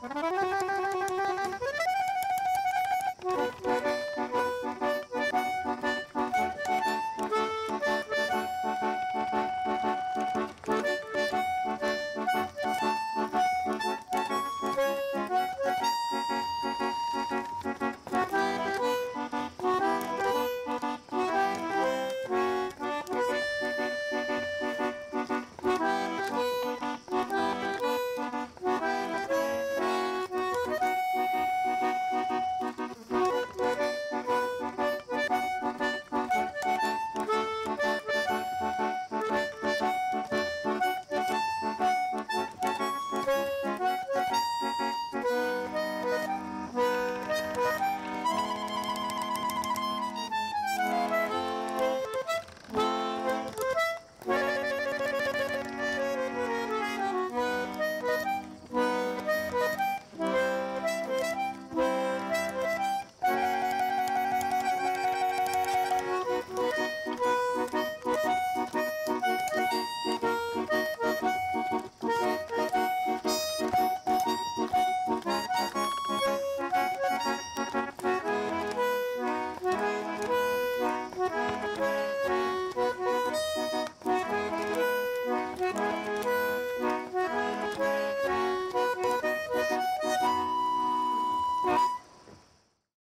you